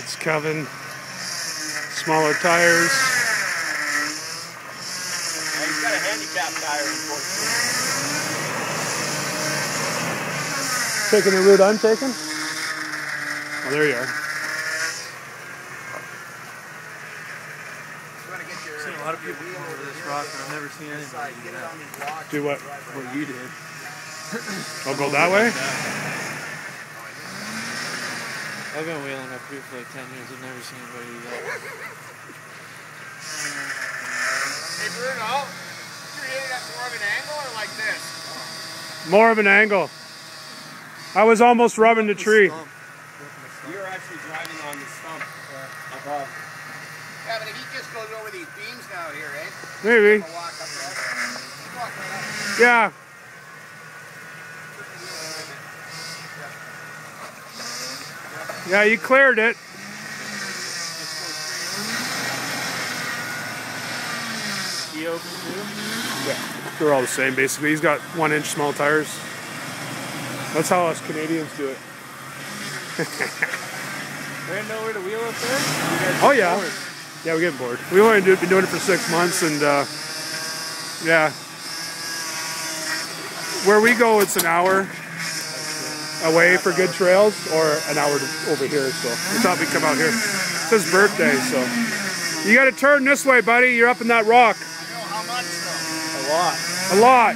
That's Keven. Smaller tires. Yeah, he's got a handicap tire, unfortunately. Taking the route I'm taking? Oh, there you are. I've seen a lot of people come over this rock, and I've never seen anybody do that. Do what? What you did. I'll go that way? I've been wheeling up here for like 10 years. I've never seen anybody do that. Hey, Bruno, you hit it at more of an angle or like this? More of an angle. I was almost rubbing the tree. You're actually driving on the stump above. Yeah, but if he just goes over these beams now here, eh? Maybe. I'll walk up there. Walk right up. Yeah. Yeah, you cleared it. He open too? They're all the same, basically. He's got one inch small tires. That's how us Canadians do it. There ain't nowhere to wheel up there? Oh, yeah. bored. Yeah, we're getting bored. We've only do, been doing it for six months, and uh, yeah. Where we go, it's an hour away for good trails, or an hour over here. So we thought we'd come out here. It's his birthday, so you got to turn this way, buddy. You're up in that rock. I know how much though. A lot. A lot.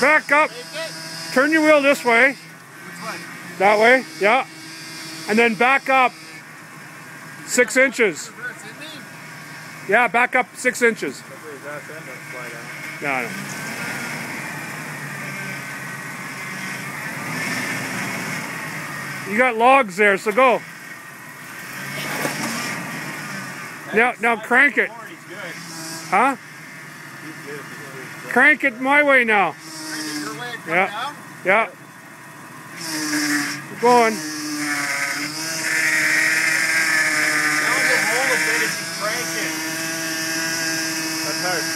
Back up. why. Take it. Turn your wheel this way. That way. Yeah. And then back up six inches. Reverse, isn't he? Yeah, back up six inches. Hopefully his don't. No, no. You got logs there, so go. Now, now crank it. Huh? Crank it my way now. Yeah. Yeah. Keep going. That's how it's